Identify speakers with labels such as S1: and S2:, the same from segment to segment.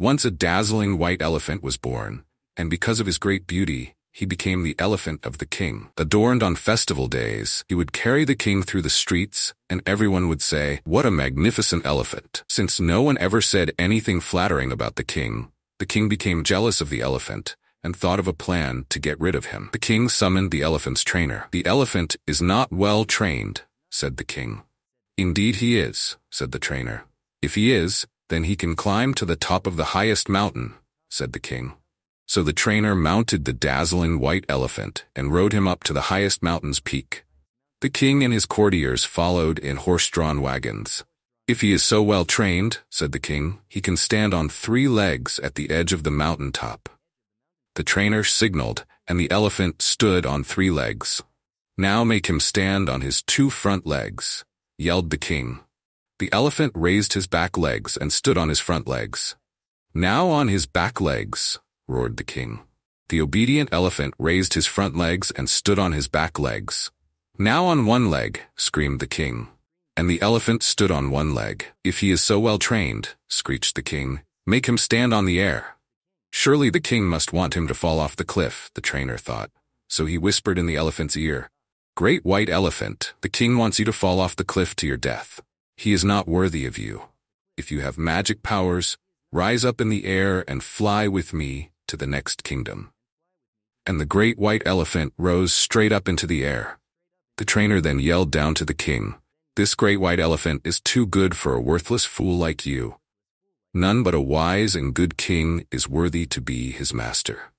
S1: Once a dazzling white elephant was born, and because of his great beauty, he became the elephant of the king. Adorned on festival days, he would carry the king through the streets, and everyone would say, what a magnificent elephant. Since no one ever said anything flattering about the king, the king became jealous of the elephant and thought of a plan to get rid of him. The king summoned the elephant's trainer. The elephant is not well trained, said the king. Indeed he is, said the trainer. If he is, then he can climb to the top of the highest mountain, said the king. So the trainer mounted the dazzling white elephant and rode him up to the highest mountain's peak. The king and his courtiers followed in horse-drawn wagons. If he is so well trained, said the king, he can stand on three legs at the edge of the mountain top. The trainer signaled, and the elephant stood on three legs. Now make him stand on his two front legs, yelled the king. The elephant raised his back legs and stood on his front legs. Now on his back legs, roared the king. The obedient elephant raised his front legs and stood on his back legs. Now on one leg, screamed the king. And the elephant stood on one leg. If he is so well trained, screeched the king, make him stand on the air. Surely the king must want him to fall off the cliff, the trainer thought. So he whispered in the elephant's ear, Great white elephant, the king wants you to fall off the cliff to your death. He is not worthy of you. If you have magic powers, rise up in the air and fly with me to the next kingdom. And the great white elephant rose straight up into the air. The trainer then yelled down to the king, This great white elephant is too good for a worthless fool like you. None but a wise and good king is worthy to be his master.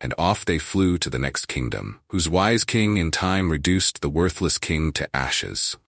S1: And off they flew to the next kingdom, whose wise king in time reduced the worthless king to ashes.